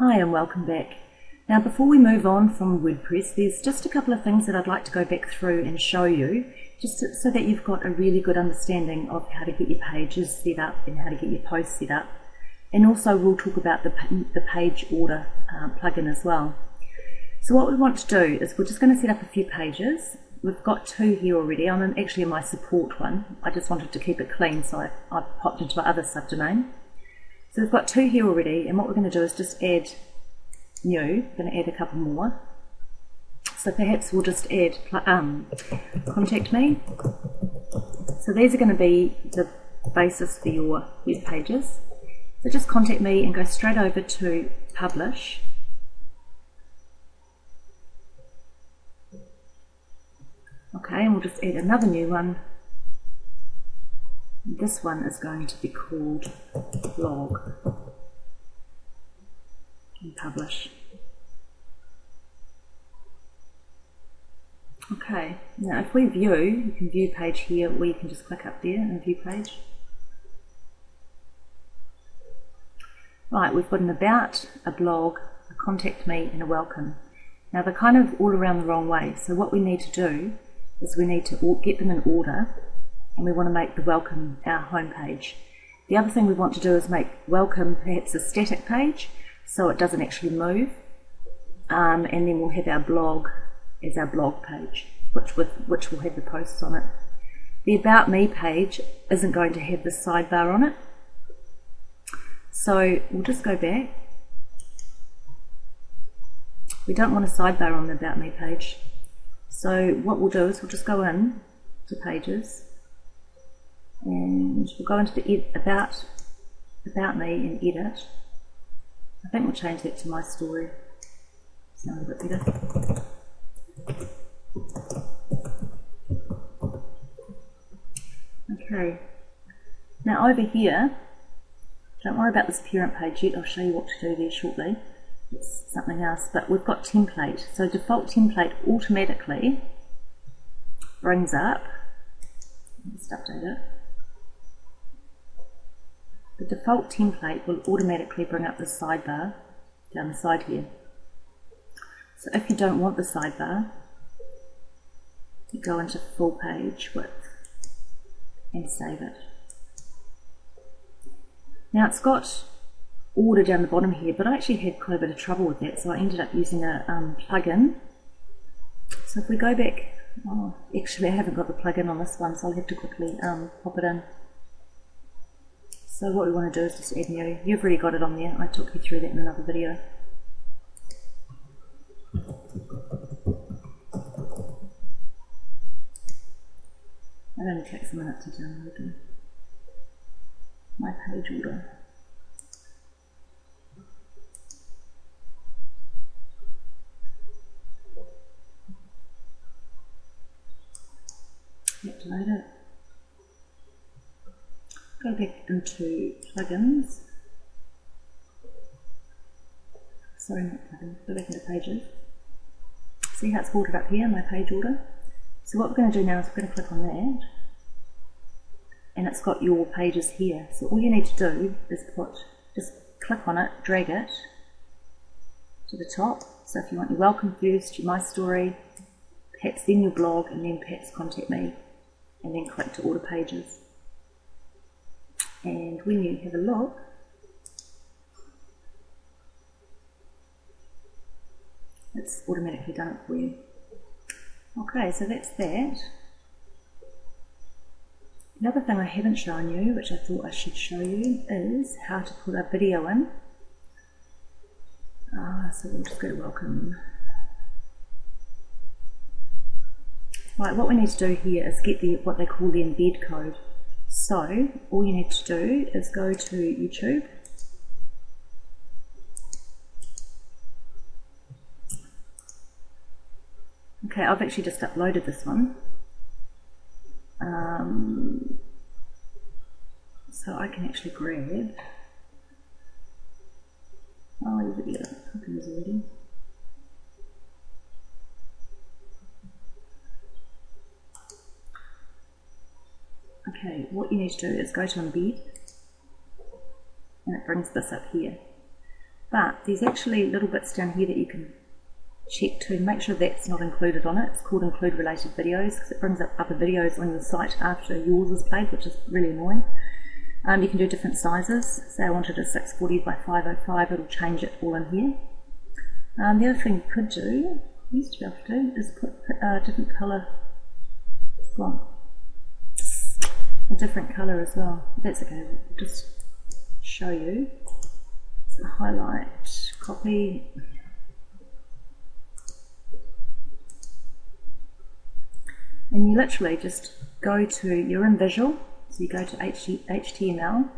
Hi and welcome back. Now before we move on from WordPress, there's just a couple of things that I'd like to go back through and show you, just so that you've got a really good understanding of how to get your pages set up and how to get your posts set up. And also we'll talk about the, the page order um, plugin as well. So what we want to do is we're just going to set up a few pages. We've got two here already. I'm actually in my support one. I just wanted to keep it clean, so I, I popped into my other subdomain. So we've got two here already, and what we're going to do is just add new. We're going to add a couple more. So perhaps we'll just add um, contact me. So these are going to be the basis for your web pages. So just contact me and go straight over to publish. Okay, and we'll just add another new one this one is going to be called blog and publish. Okay, now if we view, you can view page here or you can just click up there and view page. Right, we've got an about, a blog, a contact me and a welcome. Now they're kind of all around the wrong way, so what we need to do is we need to get them in order and we want to make the welcome our home page. The other thing we want to do is make welcome perhaps a static page so it doesn't actually move um, and then we'll have our blog as our blog page which, with, which will have the posts on it. The about me page isn't going to have the sidebar on it so we'll just go back. We don't want a sidebar on the about me page so what we'll do is we'll just go in to pages and we'll go into the about about me and edit. I think we'll change that to my story. Sound a bit better. Okay. Now over here, don't worry about this parent page yet, I'll show you what to do there shortly. It's something else, but we've got template. So default template automatically brings up, let's update it, the default template will automatically bring up the sidebar down the side here. So if you don't want the sidebar, you go into full page width and save it. Now it's got order down the bottom here, but I actually had quite a bit of trouble with that, so I ended up using a um, plugin. So if we go back, oh, actually I haven't got the plugin on this one, so I'll have to quickly um, pop it in. So what we want to do is just add new. You've already got it on there. I took you through that in another video. It only takes a minute to download. My page order. To load it go back into plugins. Sorry, not plugins, go back into pages. See how it's ordered up here, my page order? So what we're going to do now is we're going to click on that and it's got your pages here. So all you need to do is put, just click on it, drag it to the top. So if you want your welcome first, your my story, perhaps then your blog, and then perhaps contact me, and then click to order pages and when you have a look it's automatically done it for you. Okay so that's that. Another thing I haven't shown you which I thought I should show you is how to put a video in. Uh, so we'll just go to welcome. Right, what we need to do here is get the what they call the embed code. So all you need to do is go to YouTube Okay, I've actually just uploaded this one. Um, so I can actually grab. Oh, you video copies already. Okay, what you need to do is go to embed and it brings this up here. But there's actually little bits down here that you can check to make sure that's not included on it. It's called include related videos because it brings up other videos on your site after yours is played, which is really annoying. Um, you can do different sizes. Say I wanted a 640 by 505, it'll change it all in here. Um, the other thing you could do, used to be able to do, is put, a different colour, well, a different colour as well. That's okay, will just show you. Highlight, copy, and you literally just go to, you're in visual, so you go to HTML.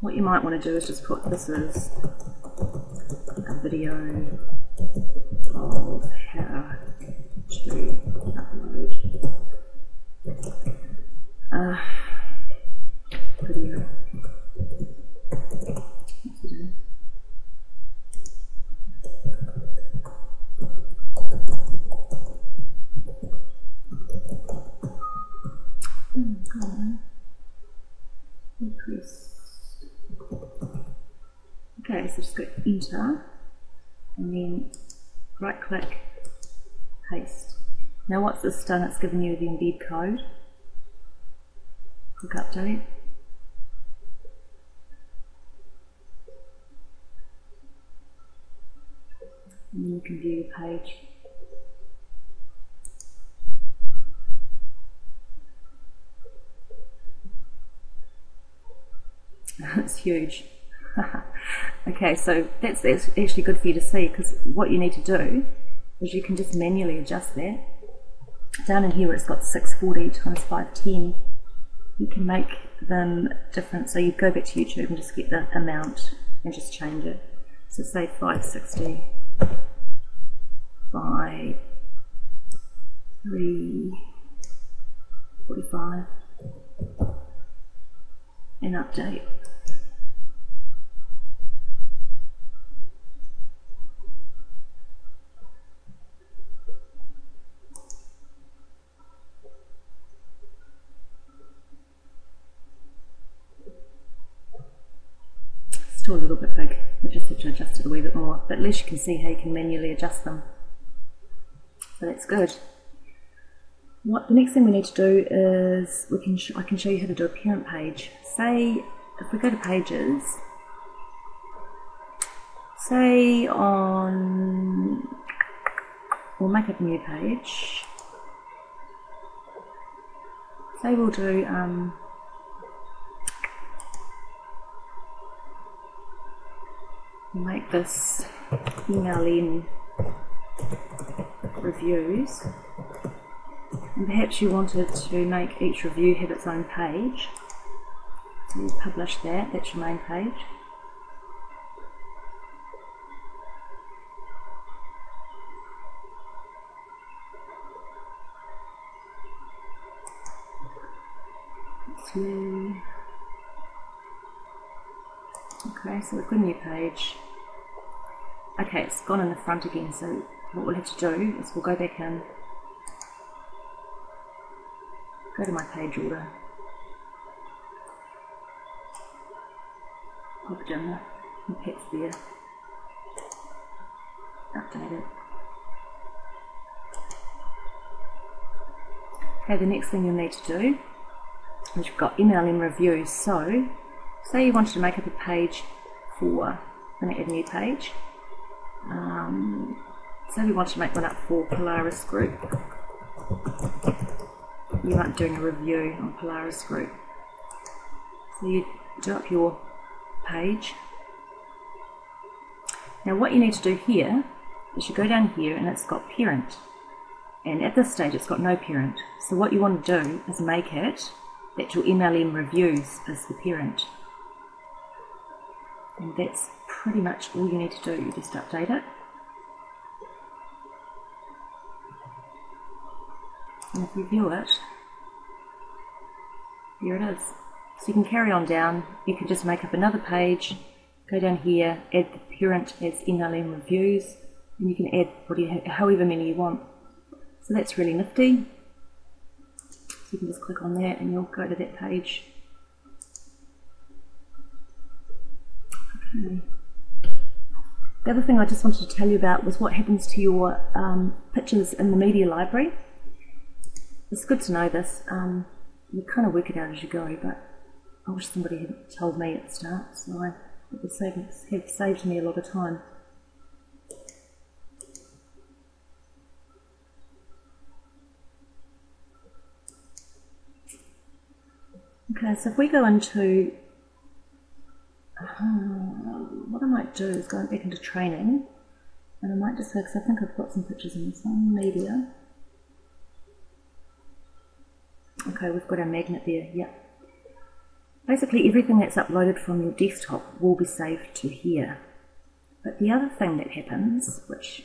What you might want to do is just put this is a video of how to upload video. Okay, so just go enter and then right click, paste. Now what's this done? It's given you the embed code. Click update. And then you can view the page. it's huge. okay, so that's, that's actually good for you to see because what you need to do is you can just manually adjust that. Down in here where it's got 640 times 510, you can make them different. So you go back to YouTube and just get the amount and just change it. So say 560 by 345 and update. Still a little bit big. We just have to adjust it a wee bit more, but at least you can see how you can manually adjust them. So that's good. What the next thing we need to do is we can I can show you how to do a parent page. Say if we go to pages, say on we'll make up a new page. Say we'll do um, make this MLM reviews. And perhaps you wanted to make each review have its own page. So you publish that, that's your main page Okay, so we've got a new page. Okay, it's gone in the front again, so what we'll have to do is we'll go back in, go to my page order, pop it in there, and it's there, update it. Okay, the next thing you'll need to do is you've got MLM reviews, so say you wanted to make up a page for, going to add a new page, um, so we want to make one up for Polaris Group. You aren't doing a review on Polaris Group. So you do up your page. Now what you need to do here is you go down here and it's got parent. And at this stage it's got no parent. So what you want to do is make it that your MLM reviews is the parent. And that's pretty much all you need to do. You just update it. And if you view it, here it is. So you can carry on down. You can just make up another page, go down here, add the parent as MLM reviews, and you can add however many you want. So that's really nifty. So you can just click on that and you'll go to that page The other thing I just wanted to tell you about was what happens to your um, pictures in the media library. It's good to know this. Um, you kind of work it out as you go, but I wish somebody had told me at the start, so I, it would save, have saved me a lot of time. Okay, so if we go into uh, what I might do is go back into training and I might just say, because I think I've got some pictures in some media. Okay, we've got our magnet there, yep. Basically everything that's uploaded from your desktop will be saved to here. But the other thing that happens, which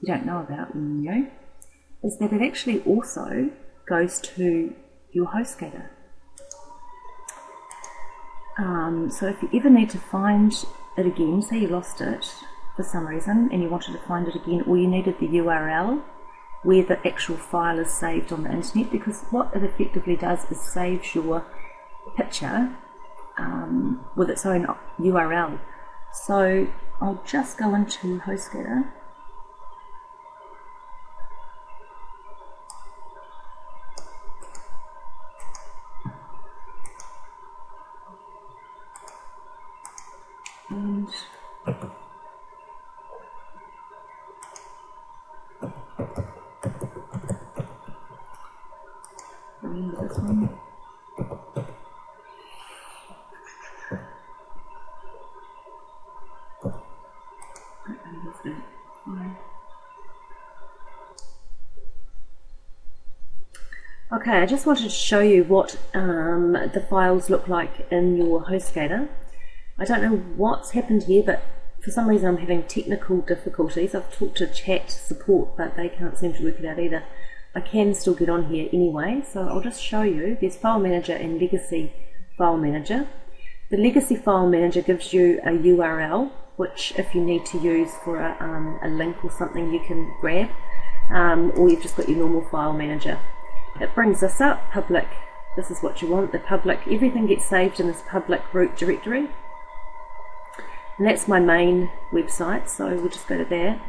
you don't know about when you know, is that it actually also goes to your HostGator. Um, so if you ever need to find it again, say you lost it for some reason and you wanted to find it again, or you needed the URL where the actual file is saved on the internet, because what it effectively does is saves your picture um, with its own URL. So I'll just go into HostGator Okay, I just wanted to show you what um, the files look like in your HostGator. I don't know what's happened here, but for some reason I'm having technical difficulties. I've talked to chat support, but they can't seem to work it out either. I can still get on here anyway, so I'll just show you. There's File Manager and Legacy File Manager. The Legacy File Manager gives you a URL, which if you need to use for a, um, a link or something you can grab, um, or you've just got your normal File Manager. It brings this up, public, this is what you want, the public, everything gets saved in this public root directory. And that's my main website, so we'll just go to there.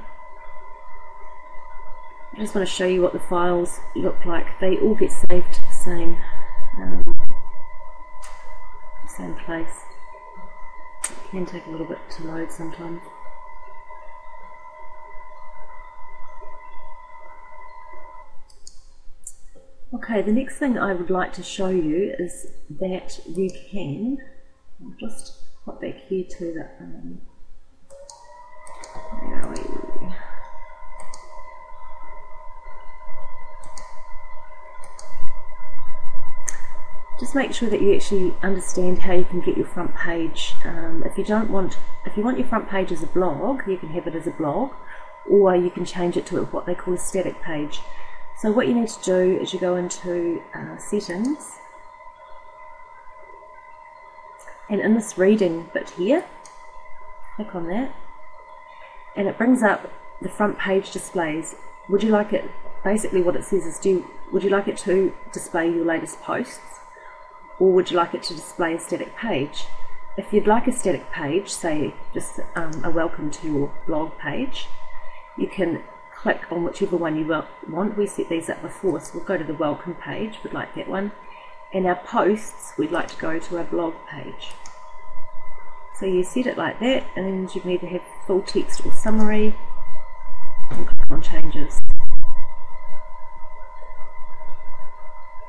I just want to show you what the files look like. They all get saved to the same, um, same place. It can take a little bit to load sometimes. Okay, the next thing I would like to show you is that you can, I'll just hop back here to the, um, Make sure that you actually understand how you can get your front page. Um, if you don't want, if you want your front page as a blog, you can have it as a blog, or you can change it to what they call a static page. So what you need to do is you go into uh, settings and in this reading bit here, click on that and it brings up the front page displays. Would you like it, basically what it says is do you, would you like it to display your latest posts or would you like it to display a static page? If you'd like a static page, say just um, a welcome to your blog page, you can click on whichever one you want. We set these up before, so we'll go to the welcome page, we'd like that one. And our posts, we'd like to go to our blog page. So you set it like that, and then you can either have full text or summary, and click on changes.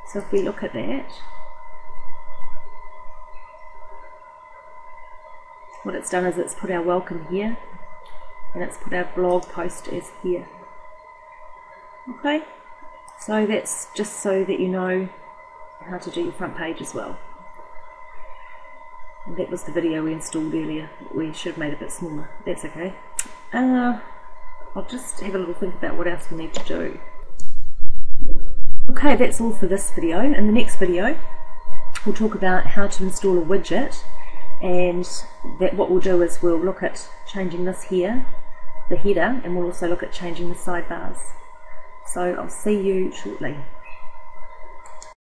So if we look at that, what it's done is it's put our welcome here, and it's put our blog post as here. Okay, so that's just so that you know how to do your front page as well. And that was the video we installed earlier. We should have made it a bit smaller. That's okay. Uh, I'll just have a little think about what else we need to do. Okay, that's all for this video. In the next video, we'll talk about how to install a widget and that what we'll do is we'll look at changing this here, the header, and we'll also look at changing the sidebars. So I'll see you shortly.